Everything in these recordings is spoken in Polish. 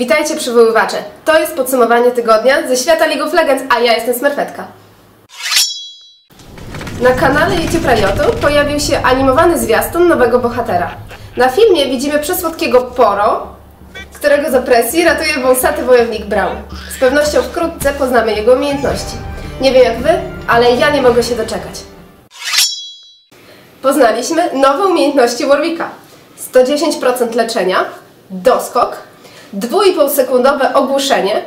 Witajcie przywoływacze. To jest podsumowanie tygodnia ze świata League of Legends, a ja jestem Smurfetka. Na kanale YouTube Riotu pojawił się animowany zwiastun nowego bohatera. Na filmie widzimy przesłodkiego Poro, którego z opresji ratuje wąsaty wojownik Brown. Z pewnością wkrótce poznamy jego umiejętności. Nie wiem jak wy, ale ja nie mogę się doczekać. Poznaliśmy nowe umiejętności Warwicka. 110% leczenia, doskok, 2,5 sekundowe ogłuszenie,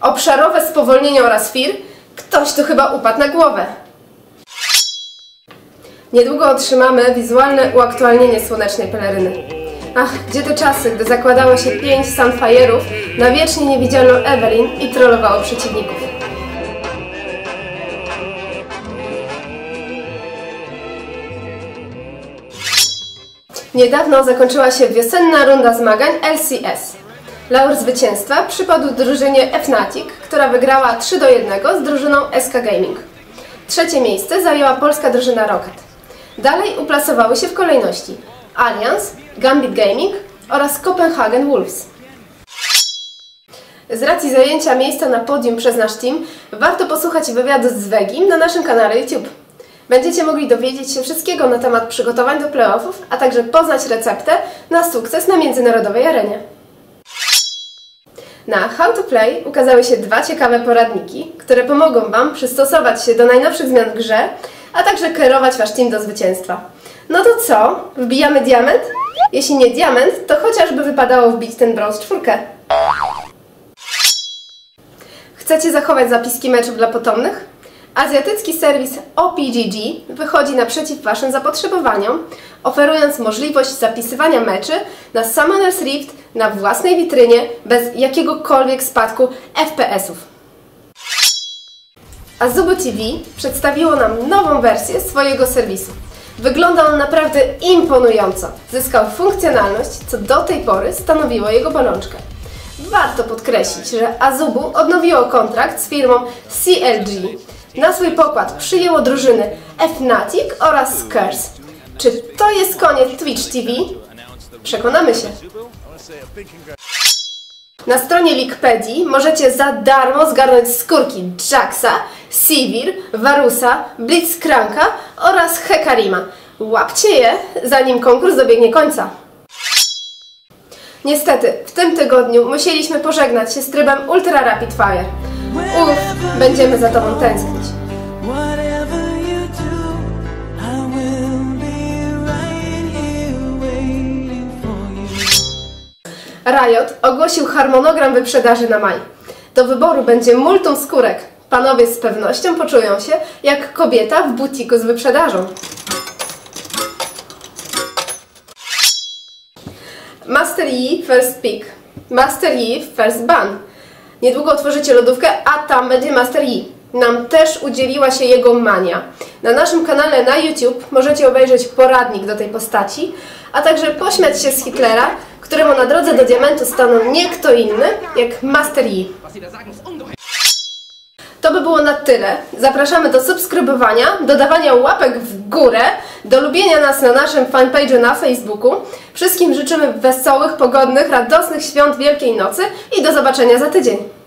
obszarowe spowolnienie oraz fir. Ktoś tu chyba upadł na głowę. Niedługo otrzymamy wizualne uaktualnienie słonecznej peleryny. Ach, gdzie te czasy, gdy zakładało się pięć Sunfire'ów na wiecznie niewidzialną Evelyn i trollowało przeciwników. Niedawno zakończyła się wiosenna runda zmagań LCS. Laur zwycięstwa przypadł drużynie Fnatic, która wygrała 3 do 1 z drużyną SK Gaming. Trzecie miejsce zajęła polska drużyna Rocket. Dalej uplasowały się w kolejności Allianz, Gambit Gaming oraz Copenhagen Wolves. Z racji zajęcia miejsca na podium przez nasz team, warto posłuchać wywiadu z Wegim na naszym kanale YouTube. Będziecie mogli dowiedzieć się wszystkiego na temat przygotowań do playoffów, a także poznać receptę na sukces na międzynarodowej arenie. Na How to Play ukazały się dwa ciekawe poradniki, które pomogą Wam przystosować się do najnowszych zmian w grze, a także kierować Wasz team do zwycięstwa. No to co? Wbijamy diament? Jeśli nie diament, to chociażby wypadało wbić ten brąz czwórkę. Chcecie zachować zapiski meczów dla potomnych? Azjatycki serwis OPGG wychodzi naprzeciw Waszym zapotrzebowaniom, oferując możliwość zapisywania meczy na Summoner's Rift na własnej witrynie bez jakiegokolwiek spadku FPS-ów. Azubo TV przedstawiło nam nową wersję swojego serwisu. Wygląda on naprawdę imponująco. Zyskał funkcjonalność, co do tej pory stanowiło jego bolączkę. Warto podkreślić, że Azubu odnowiło kontrakt z firmą CLG. Na swój pokład przyjęło drużyny Fnatic oraz Curse. Czy to jest koniec Twitch TV? Przekonamy się. Na stronie Lickpedii możecie za darmo zgarnąć skórki Jaxa, Sivir, Varusa, Blitzcranka oraz Hekarima. Łapcie je, zanim konkurs dobiegnie końca. Niestety, w tym tygodniu musieliśmy pożegnać się z trybem Ultra Rapid Fire. Uff, będziemy za Tobą tęsknić. Riot ogłosił harmonogram wyprzedaży na maj. Do wyboru będzie multum skórek. Panowie z pewnością poczują się jak kobieta w butiku z wyprzedażą. Master Yi First Pick. Master Yi First Ban. Niedługo otworzycie lodówkę, a tam będzie Master Yi. Nam też udzieliła się jego mania. Na naszym kanale na YouTube możecie obejrzeć poradnik do tej postaci, a także pośmiać się z Hitlera, któremu na drodze do diamentu stanął nie kto inny jak Master Yi. Było na tyle. Zapraszamy do subskrybowania, dodawania łapek w górę, do lubienia nas na naszym fanpage'u na Facebooku. Wszystkim życzymy wesołych, pogodnych, radosnych świąt Wielkiej Nocy i do zobaczenia za tydzień.